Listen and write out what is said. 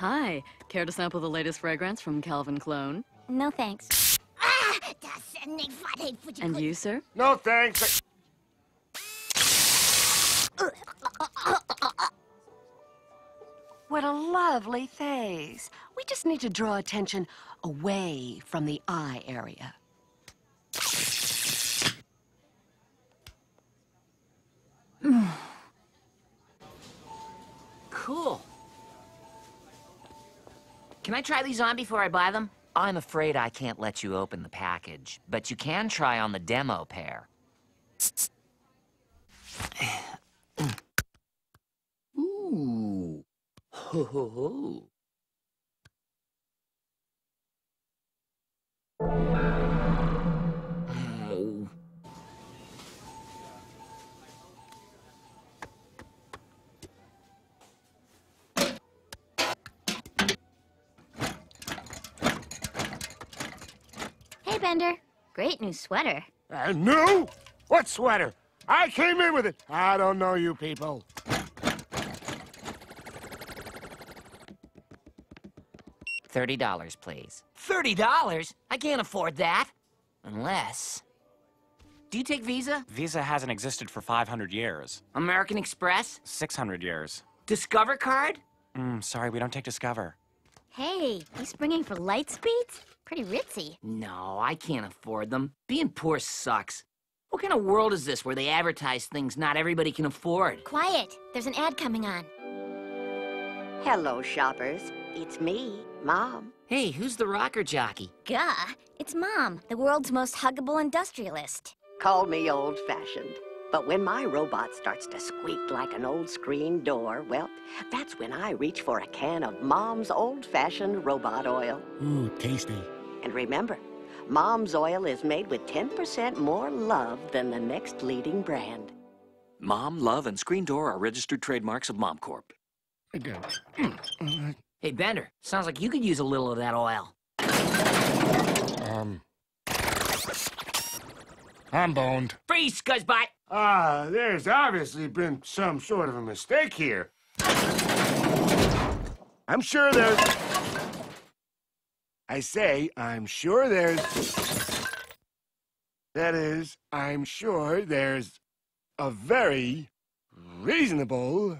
Hi. Care to sample the latest fragrance from Calvin Clone? No thanks. Ah, das ist nicht was für die And you, sir? No thanks. What a lovely face. We just need to draw attention away from the eye area. Cool. Can I try these on before I buy them? I'm afraid I can't let you open the package, but you can try on the demo pair. Ooh. Ho ho ho. Bender. Great new sweater. Uh, new? What sweater? I came in with it. I don't know you people. Thirty dollars, please. Thirty dollars? I can't afford that. Unless... Do you take Visa? Visa hasn't existed for 500 years. American Express? 600 years. Discover card? Mm, sorry, we don't take Discover. Hey, you springing for light speeds? Pretty ritzy. No, I can't afford them. Being poor sucks. What kind of world is this where they advertise things not everybody can afford? Quiet. There's an ad coming on. Hello, shoppers. It's me, Mom. Hey, who's the rocker jockey? Gah. It's Mom, the world's most huggable industrialist. Call me old-fashioned. But when my robot starts to squeak like an old screen door, well, that's when I reach for a can of Mom's old-fashioned robot oil. Ooh, tasty. And remember, Mom's oil is made with 10% more love than the next leading brand. Mom, Love, and Screen Door are registered trademarks of MomCorp. Mm, mm, mm. Hey, Bender, sounds like you could use a little of that oil. I'm boned. Freeze, Scuzzbot! Ah, there's obviously been some sort of a mistake here. I'm sure there's. I say, I'm sure there's. That is, I'm sure there's a very reasonable